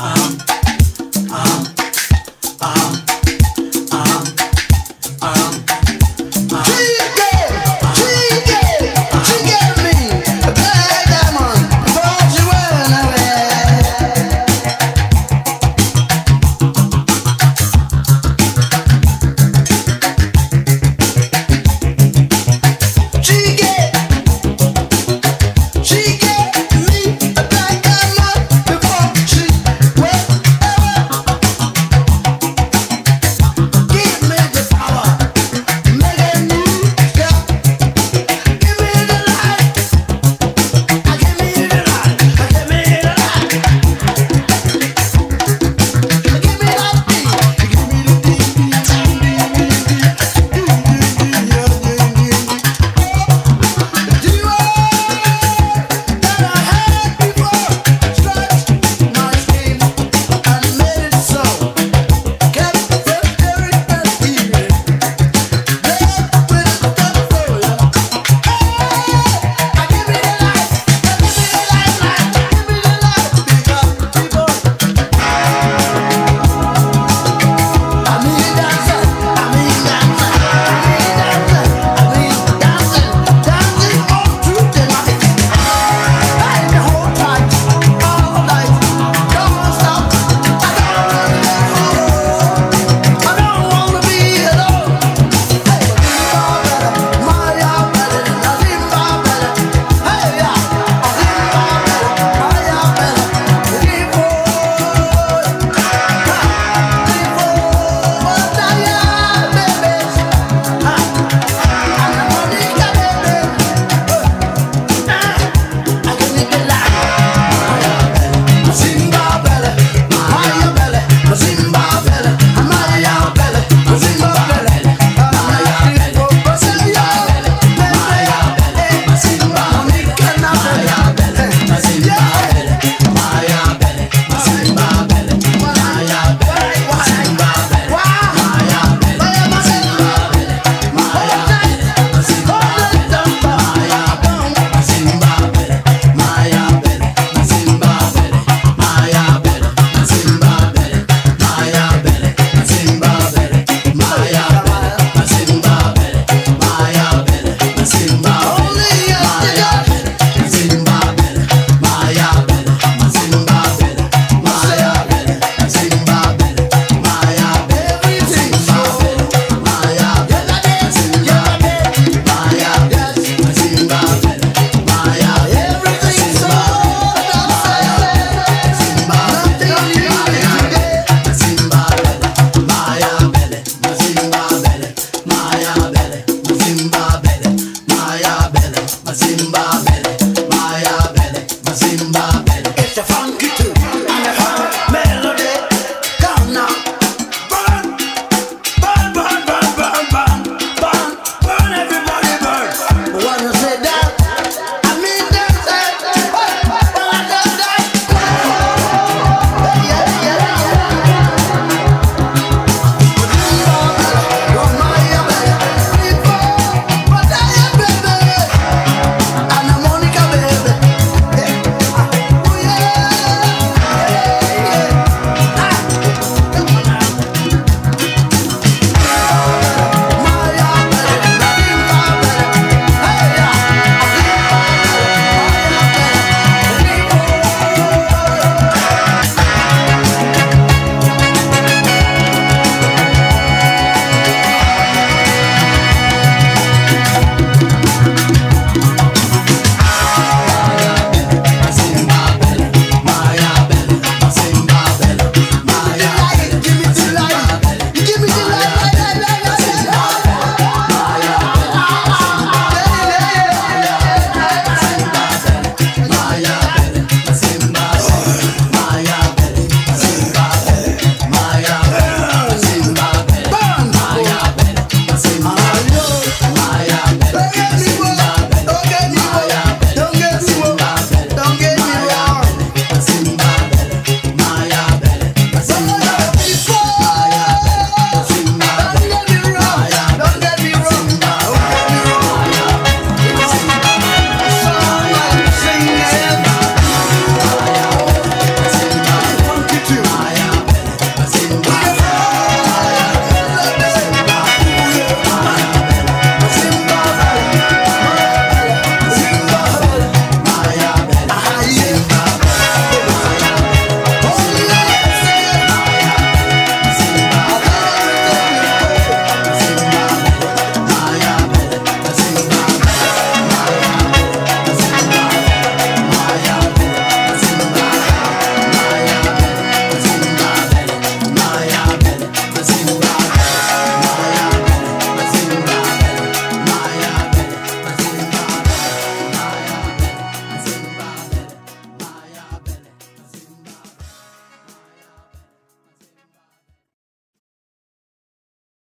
Um. Um. Um. um